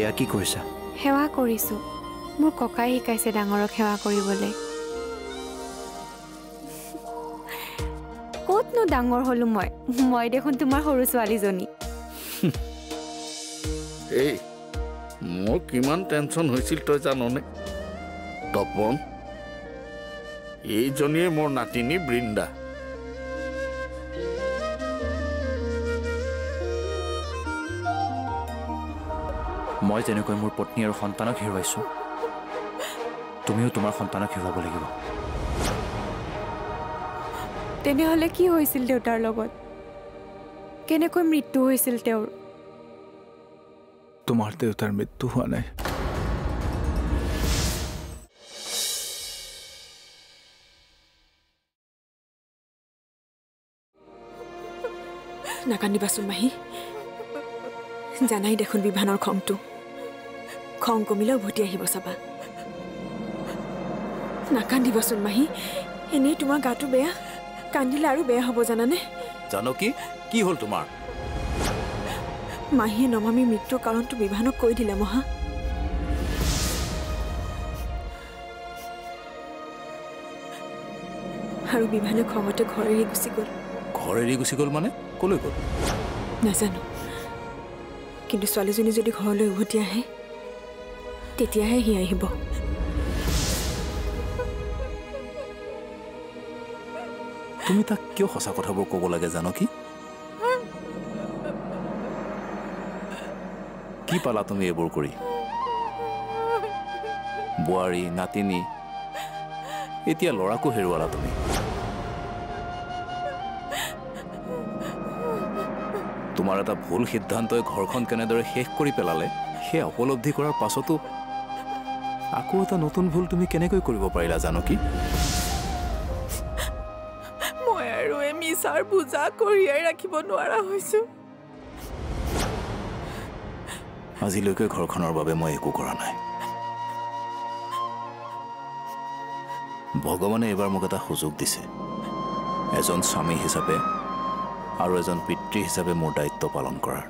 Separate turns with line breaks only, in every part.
এয়া কি কৰিছা?
সেৱা কৰিছোঁ। মোৰ ককাই শিকাইছে ডাঙৰক সেৱা কৰিবলৈ। ক'তনো ডাঙৰ হ'লো মই? মই দেখোন তোমাৰ সৰু ছোৱালীজনী।
এই মোৰ কিমান টেনশ্যন হৈছিল তই জাননে? তপন এইজনীয়ে মোৰ নাতিনী বৃন্দা।
মই যেনেকৈ মোৰ পত্নী আৰু সন্তানক হেৰুৱাইছোঁ তুমিও তোমাৰ সন্তানক হেৰুৱাব লাগিব।
তেনেহ'লে কি হৈছিল দেউতাৰ লগত? কেনেকৈ মৃত্যু হৈছিল তেওঁৰ?
তোমাৰ দেউতাৰ মৃত্যু হোৱা নাই।
নাকান্দিবাচোন মাহী। জানাই দেখোন বিভানৰ খংটো। খং কমিলে উভতি আহিব চাবা। নাকান্দিবাচোন মাহী এনেই তোমাৰ গাটো বেয়া কান্দিলে আৰু বেয়া হ'ব জানানে?
জানকী কি? হ'ল তোমাৰ?
মাহীয়ে নমামীৰ মৃত্যুৰ কাৰণটো বিভানক কৈ দিলে মহা। আৰু বিভানে খঙতে ঘৰ এৰি গুচি গ'ল।
ঘৰ এৰি গুচি গ'ল মানে? ক'লৈ গ'ল?
নাজানো। কিন্তু ছোৱালীজনী যদি ঘৰলৈ উভতি আহে তেতিয়াহে সি আহিব।
তুমি তাক কিয় সঁচা কথাবোৰ ক'ব লাগে জানকী কি পালা তুমি এইবোৰ কৰি? বোৱাৰী নাতিনী এতিয়া ল'ৰাকো হেৰুৱালা তুমি। তোমাৰ এটা ভুল সিদ্ধান্তই ঘৰখন কেনেদৰে শেষ কৰি পেলালে সেয়া উপলব্ধি কৰাৰ পাছতো আকৌ এটা নতুন ভুল তুমি কেনেকৈ কৰিব পাৰিলা জানকী
মই আৰু এই মিছাৰ বুজা কঢ়িয়াই ৰাখিব নোৱাৰা হৈছো।
আজিলৈকে ঘৰখনৰ বাবে মই একো কৰা নাই। ভগৱানে এইবাৰ মোক এটা সুযোগ দিছে। এজন স্বামী হিচাপে আৰু এজন পিতৃ হিচাপে মোৰ দায়িত্ব পালন কৰাৰ।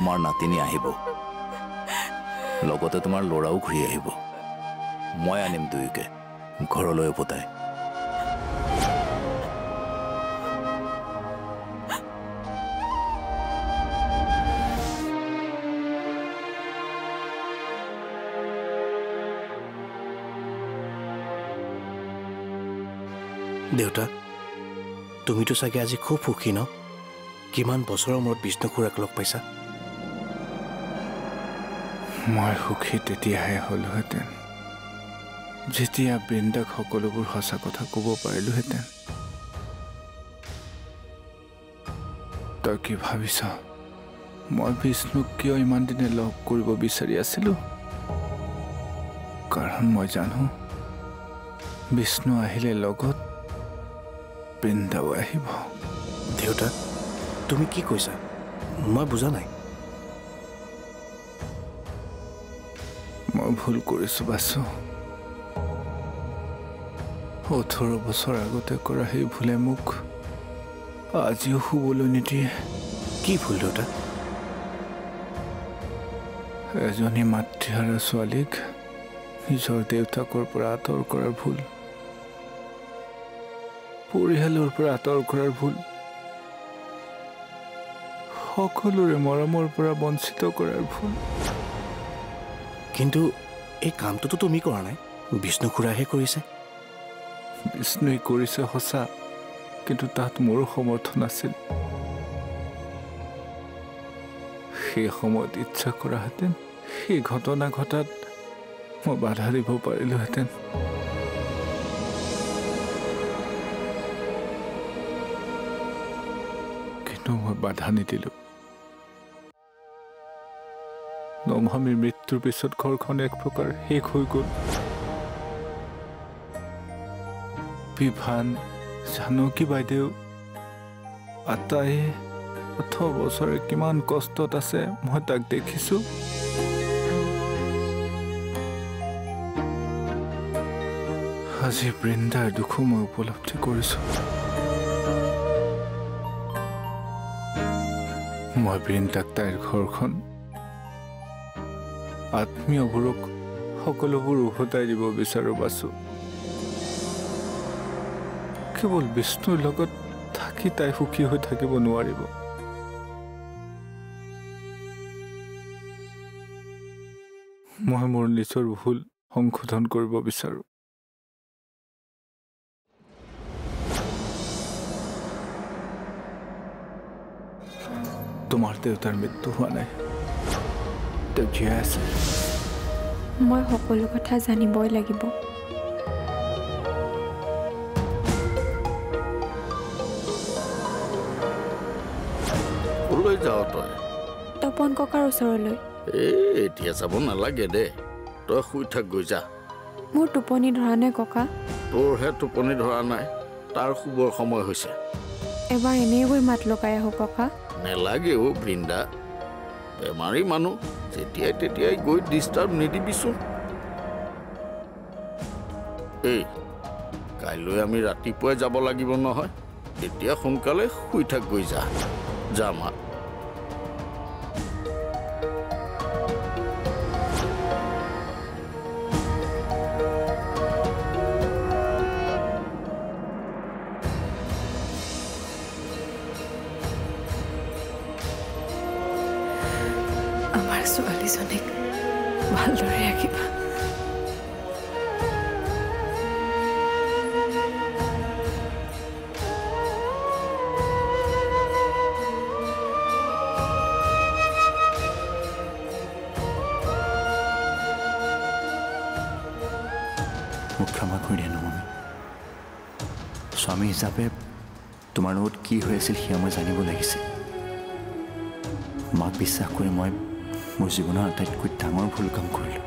তোমাৰ নাতিনী আহিব। লগতে তোমাৰ ল'ৰাও ঘূৰি আহিব। মই আনিম দুয়োকে ঘৰলৈ উভতাই।
দেউতা তুমিতো চাগে আজি খুব সুখী ন? কিমান বছৰৰ মূৰত বিষ্ণু খুৰাক লগ পাইছা?
মই সুখী তেতিয়াহে হ'লোহেঁতেন। যেতিয়া বৃন্দাক সকলোবোৰ সঁচা কথা ক'ব পাৰিলোহেঁতেন। তই কি ভাবিছ? মই বিষ্ণুক কিয় ইমান দিনে লগ কৰিব বিচাৰি আছিলোঁ? কাৰণ মই জানো বিষ্ণু আহিলে লগত বৃন্দাও আহিব।
দেউতা তুমি কি কৈছা? মই বুজা নাই।
মই ভুল কৰিছোঁ বাচু ওঠৰ বছৰ আগতে কৰা সেই ভুলে মোক আজিও শুবলৈ নিদিয়ে।
কি ভুল দেউতা?
এজনী মাতৃহাৰা ছোৱালীক নিজৰ দেউতাকৰ পৰা আঁতৰ কৰাৰ ভুল পৰিয়ালৰ পৰা আঁতৰ কৰাৰ ভুল সকলোৰে মৰমৰ পৰা বঞ্চিত কৰাৰ ভুল।
কিন্তু এই কামটোতো তুমি কৰা নাই। বিষ্ণু খুৰাহে কৰিছে।
বিষ্ণুই কৰিছে সঁচা কিন্তু তাত মোৰো সমৰ্থন আছিল। সেই সময়ত ইচ্ছা কৰাহেঁতেন সেই ঘটনা ঘটাত মই বাধা দিব পাৰিলোহেঁতেন। কিন্তু মই বাধা নিদিলোঁ। নমামীৰ মৃত্যুৰ পিছত ঘৰখন এক প্ৰকাৰ শেষ হৈ গ'ল। বিভান জানকী বাইদেউ আটাই ওঠৰ বছৰে কিমান কষ্টত আছে মই তাক দেখিছোঁ। আজি বৃন্দাৰ দুখো মই উপলব্ধি কৰিছোঁ। মই বৃন্দাক তাইৰ ঘৰখন আত্মীয়বোৰক সকলোবোৰ উভতাই দিব বিচাৰোঁ বাচু কেৱল বিষ্ণুৰ লগত থাকি তাই সুখী হৈ থাকিব নোৱাৰিব। মই মোৰ নিজৰ ভুল সংশোধন কৰিব বিচাৰোঁ। তোমাৰ দেউতাৰ মৃত্যু হোৱা নাই। তেওঁ জীয়াই আছে
মই সকলো কথা জানিবই লাগিব।
ক'লৈ যাৱ তই?
তপন ককাৰ ওচৰলৈ।
এই এতিয়া যাব নালাগে দে। তই শুই থাক গৈ যা।
মোৰ টোপনি ধৰা নাই ককা।
তোৰহে টোপনি ধৰা নাই। তাৰ শুবৰ সময় হৈছে।
এবাৰ এনেই গৈ মাত লগাই আহোঁ ককা।
নেলাগেও বৃন্দা। বেমাৰী মানুহ। যেতিয়াই তেতিয়াই গৈ ডিষ্টাৰ্ব নিদিবিচোন। এই কাইলৈ আমি ৰাতিপুৱাই যাব লাগিব নহয়। এতিয়া সোনকালে শুই থাক গৈ যা। যা মা
দিয়া নমমি স্বামী হিচাপে তোমাৰ লগত কি হৈ আছিল সেয়া মই জানিব লাগিছিল মাক বিশ্বাস কৰি মই মোৰ জীৱনৰ আটাইতকৈ ডাঙৰ ভুল কাম কৰিলোঁ।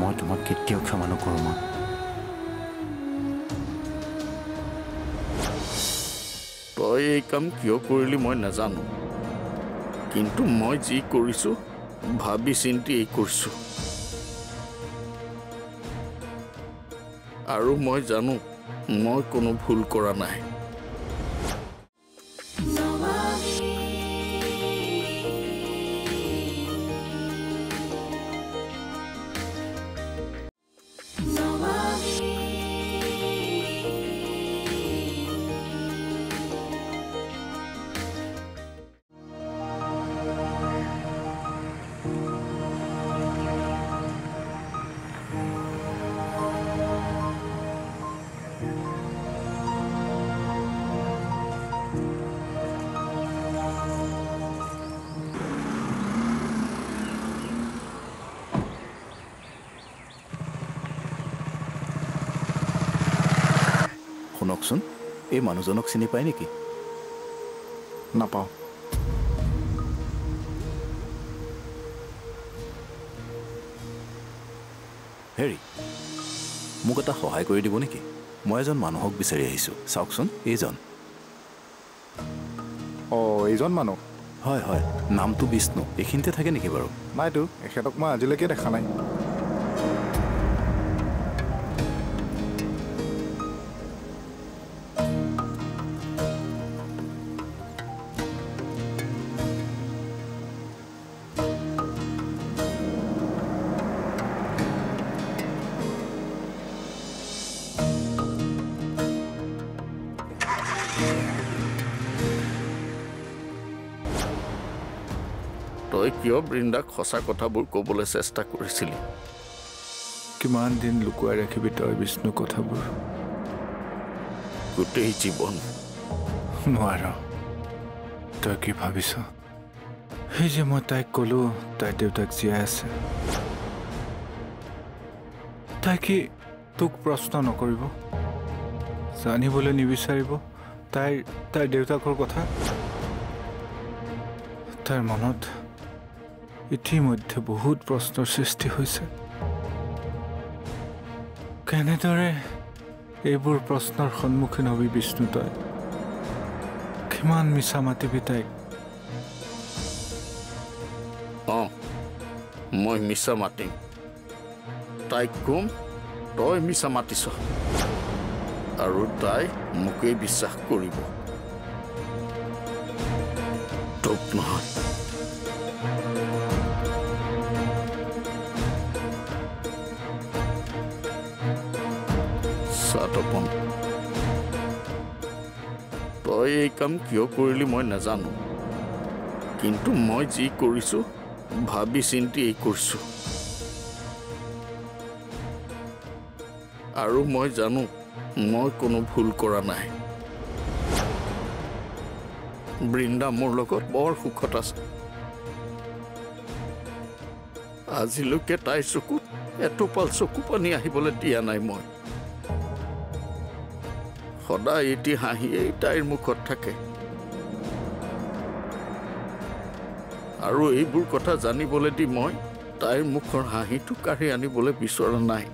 মই তোমাক কেতিয়াও ক্ষমা নকৰোঁ মা।
তই এই কাম কিয় কৰিলি মই নাজানো। কিন্তু মই যি কৰিছোঁ ভাবি চিন্তি এই কৰিছোঁ। আৰু মই জানো মই কোনো ভুল কৰা নাই।
এই মানুহজনক চিনি পায় নেকি
নাপাওঁ
হেৰি মোক এটা সহায় কৰি দিব নেকি মই এজন মানুহক বিচাৰি আহিছোঁ চাওকচোন এইজন
অঁ এইজন মানুহ
হয় হয় নামটো বিষ্ণু এইখিনিতে থাকে নেকি বাৰু
নাইতো এখেতক মই আজিলৈকে দেখা নাই
তই কিয় বৃন্দাক সঁচা কথাবোৰ ক'বলৈ চেষ্টা কৰিছিলি?
কিমান দিন লুকুৱাই ৰাখিবি তই বিষ্ণু কথাবোৰ?
গোটেই জীৱন।
নোৱাৰ। তই কি ভাবিছ? সেই যে মই তাইক ক'লো তাইৰ দেউতাক জীয়াই আছে। তাই কি তোক প্ৰশ্ন নকৰিব? জানিবলৈ নিবিচাৰিব? তাইৰ তাইৰ দেউতাকৰ কথা? তাইৰ মনত ইতিমধ্যে বহুত প্ৰশ্নৰ সৃষ্টি হৈছে। কেনেদৰে এইবোৰ প্ৰশ্নৰ সন্মুখীন হবি বিষ্ণু তই? কিমান মিছা মাতিবি তাইক?
অঁ মই মিছা মাতিম। তাইক কম তই মিছা মাতিছ। আৰু তাই মোকেই বিশ্বাস কৰিব। তোক নহয়। চাতপন তই এই কাম কিয় কৰিলি মই নাজানো। কিন্তু মই যি কৰিছোঁ ভাবি চিন্তি এই কৰিছোঁ। আৰু মই জানো মই কোনো ভুল কৰা নাই। বৃন্দা মোৰ লগত বৰ সুখত আছে। আজিলৈকে তাইৰ চকুত এটোপাল চকু পানী আহিবলৈ দিয়া নাই মই। সদায় এটি হাঁহিয়েই তাইৰ মুখত থাকে। আৰু এইবোৰ কথা জানিবলৈ দি মই তাইৰ মুখৰ হাঁহিটো কাঢ়ি আনিবলৈ বিচৰা নাই।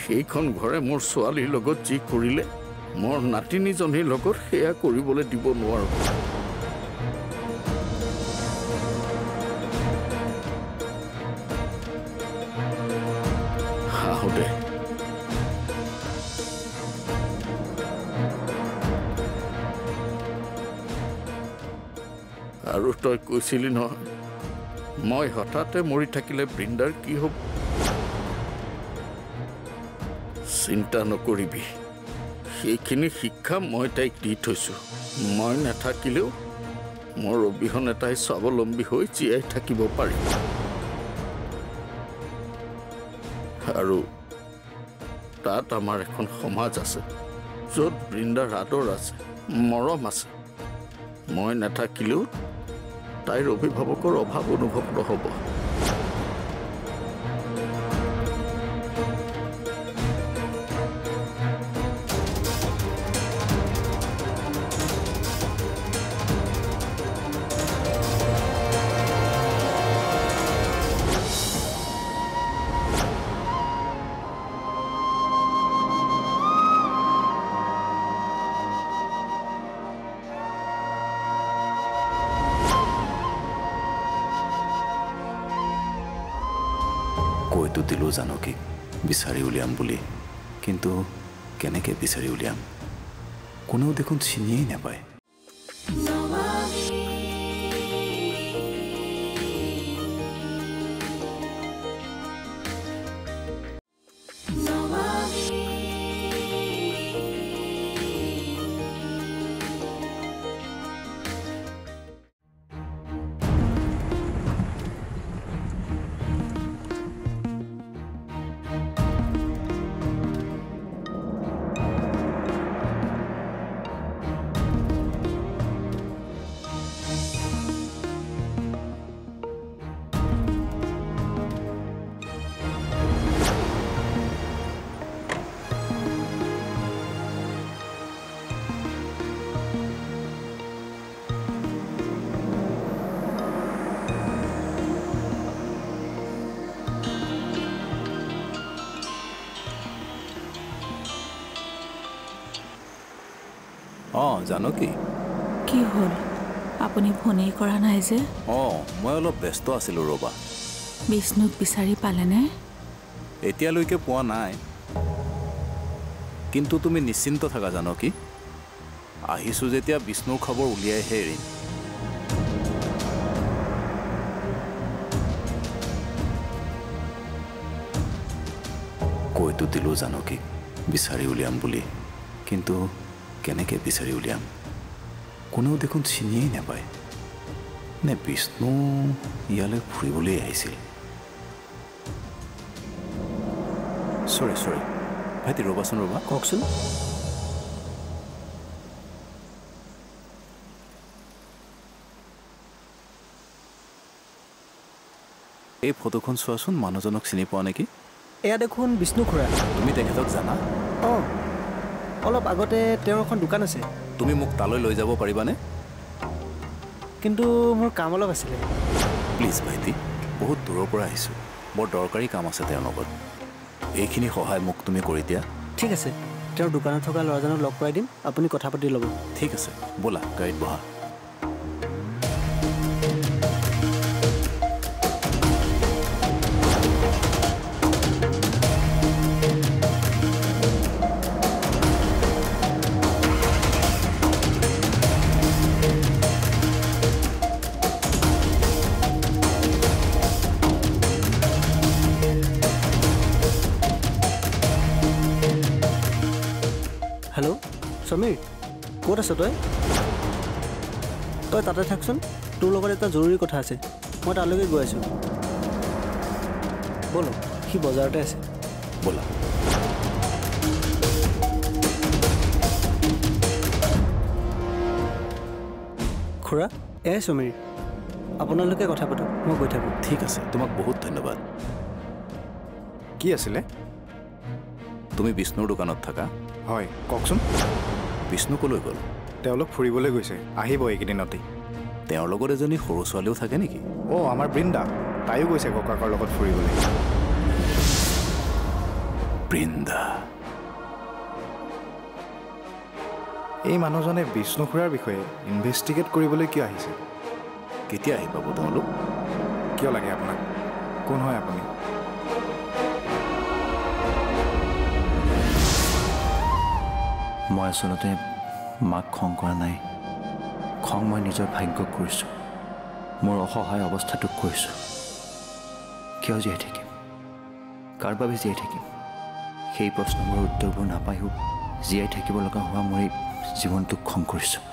সেইখন ঘৰে মোৰ ছোৱালীৰ লগত যি কৰিলে মোৰ নাতিনীজনীৰ লগত সেয়া কৰিবলৈ দিব নোৱাৰোঁ। তই কৈছিলি নহয়। মই হঠাতে মৰি থাকিলে বৃন্দাৰ কি হ'ব? চিন্তা নকৰিবি। সেইখিনি শিক্ষা মই তাইক দি থৈছোঁ। মই নাথাকিলেও মোৰ অবিহনে তাই স্বাৱলম্বী হৈ জীয়াই থাকিব পাৰিম আৰু তাত আমাৰ এখন সমাজ আছে য'ত বৃন্দাৰ আদৰ আছে মৰম আছে। মই নাথাকিলেও তাইৰ অভিভাৱকৰ অভাৱ অনুভৱ নহ'ব।
দিলোঁ জানকীক বিচাৰি উলিয়াম বুলি। কিন্তু কেনেকৈ বিচাৰি উলিয়াম? কোনেও দেখোন চিনিয়েই নাপায়। জানকী
কি? হ'ল? আপুনি ফোনেই কৰা নাই যে?
অঁ মই অলপ ব্যস্ত আছিলোঁ ৰ'বা।
বিষ্ণুক বিচাৰি পালেনে?
এতিয়ালৈকে পোৱা নাই। কিন্তু তুমি নিশ্চিন্ত থাকা জানকী আহিছোঁ যেতিয়া বিষ্ণুৰ খবৰ উলিয়াইহে এৰিম। কৈতো দিলোঁ জানকীক বিচাৰি উলিয়াম বুলি। কিন্তু কেনেকৈ বিচাৰি উলিয়াম? কোনেও দেখোন চিনিয়েই নাপায়। নে বিষ্ণু ইয়ালৈ ফুৰিবলৈ আহিছিল? চৰি চৰি ভাইটি ৰ'বাচোন ৰ'বা।
কওকচোন।
এই ফটোখন চোৱাচোন মানুহজনক চিনি পোৱা নেকি?
এয়া দেখোন বিষ্ণু খুৰা।
তুমি তেখেতক জানা?
অঁ। অলপ আগতে তেওঁৰ এখন দোকান আছে।
তুমি মোক তালৈ লৈ যাব পাৰিবানে?
কিন্তু মোৰ কাম অলপ আছিলে।
প্লিজ ভাইটি বহুত দূৰৰ পৰা আহিছোঁ। বৰ দৰকাৰী কাম আছে তেওঁৰ লগত। এইখিনি সহায় মোক তুমি কৰি দিয়া।
ঠিক আছে। তেওঁৰ দোকানত থকা ল'ৰাজনক লগ কৰাই দিম। আপুনি কথা পাতি ল'ব।
ঠিক আছে। ব'লা গাড়ীত বহা।
ক'ত আছ তই? তই তাতে থাকচোন। তোৰ লগত এটা জৰুৰী কথা আছে। মই তালৈকে গৈ আছোঁ। ব'ল সি বজাৰতে আছে।
ব'লা।
খুৰা এয়াই সমীৰ আপোনালোকে কথা পাতক মই গৈ থাকোঁ।
ঠিক আছে তোমাক বহুত ধন্যবাদ।
কি আছিলে?
তুমি বিষ্ণুৰ দোকানত থাকা?
হয় কওকচোন।
বিষ্ণু কলৈ গ'ল।
তেওঁলোক ফুৰিবলৈ গৈছে। আহিব এইকেইদিনতেই
তেওঁৰ লগত এজনী সৰু ছোৱালীও থাকে নেকি?
অঁ আমাৰ বৃন্দা। তাইও গৈছে ককাকৰ লগত ফুৰিবলৈ।
বৃন্দা।
এই মানুহজনে বিষ্ণু খুৰাৰ বিষয়ে ইনভেষ্টিগেট কৰিবলৈ কিয় আহিছে?
কেতিয়া আহি পাব তেওঁলোক?
কিয় লাগে আপোনাক? কোন হয় আপুনি?
মই আচলতে মাক খং কৰা নাই। খং মই নিজৰ ভাগ্যক কৰিছোঁ। মোৰ অসহায় অৱস্থাটোক কৰিছোঁ। কিয় জীয়াই থাকিম? কাৰ বাবে জীয়াই থাকিম? সেই প্ৰশ্নবোৰৰ উত্তৰবোৰ নাপায়ো। জীয়াই থাকিব লগা হোৱা মোৰ এই জীৱনটোক খং কৰিছোঁ।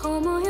সময়ৰ একা